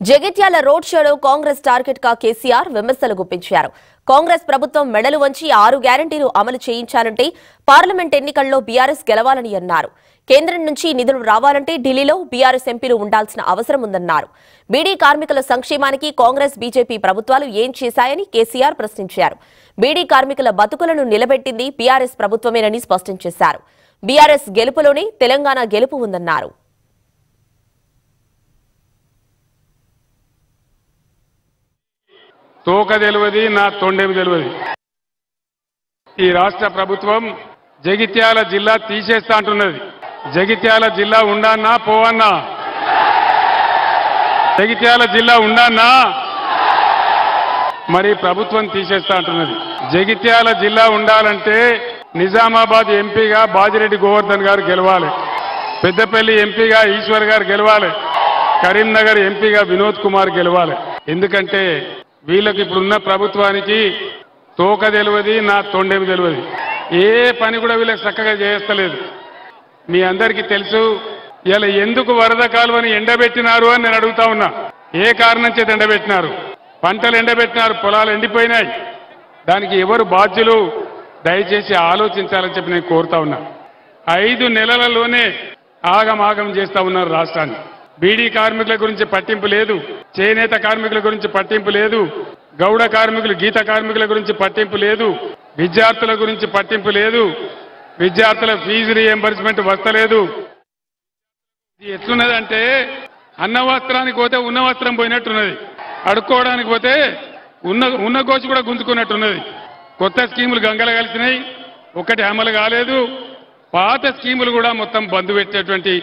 Jagtial road షోలో కాంగ్రెస్ టార్గెట్గా కేసీఆర్ విమర్శలు గుప్పించారు. కాంగ్రెస్ ప్రభుత్వం మెడలు వంచి ఆరు గ్యారంటీలు అమలు చేయించాలంటే పార్లమెంట్ ఎన్నికల్లో బీఆర్ఎస్ గెలవాలని అన్నారు. కేంద్రం నుంచి నిధులు రావాలంటే ఢిల్లీలో బీఆర్ఎస్ ఎంపీలు ఉండాల్సిన అవసరం ఉందన్నారు. బీడీ కార్మికుల సంక్షేమానికి కాంగ్రెస్ బీజేపీ ప్రభుత్వాలు ఏం చేశాయని కేసీఆర్ ప్రశ్నించారు. బీడీ కార్మికుల బతుకులను నిలబెట్టింది బీఆర్ఎస్ ప్రభుత్వమేనని స్పష్టం చేశారు. బీఆర్ఎస్ గెలుపులోనే తెలంగాణ గెలుపు ఉందన్నారు. తోక తెలియదు నా తొండేమి తెలియదు. ఈ రాష్ట్ర ప్రభుత్వం జగిత్యాల జిల్లా తీసేస్తా అంటున్నది. జగిత్యాల జిల్లా ఉండన్నా పోవన్నా జగిత్యాల జిల్లా ఉండన్నా మరి ప్రభుత్వం తీసేస్తా అంటున్నది. జగిత్యాల జిల్లా ఉండాలంటే నిజామాబాద్ ఎంపీగా బాజిరెడ్డి గోవర్ధన్ గారు గెలవాలి. పెద్దపల్లి ఎంపీగా ఈశ్వర్ గారు గెలవాలి. కరీంనగర్ ఎంపీగా వినోద్ కుమార్ గెలవాలి. ఎందుకంటే వీళ్ళకి ఇప్పుడున్న ప్రభుత్వానికి తోక తెలియదు నా తొండేమి తెలియదు. ఏ పని కూడా వీళ్ళకి చక్కగా చేస్తలేదు. మీ అందరికీ తెలుసు ఇలా ఎందుకు వరద కాలువని ఎండబెట్టినారు అని నేను అడుగుతా ఉన్నా. ఏ కారణం చేత ఎండబెట్టినారు? పంటలు ఎండబెట్టినారు పొలాలు ఎండిపోయినాయి. దానికి ఎవరు బాధ్యులు? దయచేసి ఆలోచించాలని చెప్పి నేను కోరుతా ఉన్నా. ఐదు నెలలలోనే ఆగమాగం చేస్తా ఉన్నారు రాష్ట్రాన్ని. బీడీ కార్మికుల గురించి పట్టింపు లేదు చేనేత కార్మికుల గురించి పట్టింపు లేదు గౌడ కార్మికులు గీత కార్మికుల గురించి పట్టింపు లేదు విద్యార్థుల గురించి పట్టింపు లేదు విద్యార్థుల ఫీజు రీఎంబర్స్మెంట్ వస్తలేదు. ఇది ఎట్లున్నదంటే అన్న వస్త్రానికి పోతే ఉన్న వస్త్రం పోయినట్టున్నది. అడుక్కోవడానికి పోతే ఉన్న ఉన్న కోచి కూడా గుంజుకున్నట్టున్నది. కొత్త స్కీములు గంగల కలిసినాయి ఒకటి అమలు కాలేదు. పాత స్కీములు కూడా మొత్తం బంద్ పెట్టేటువంటి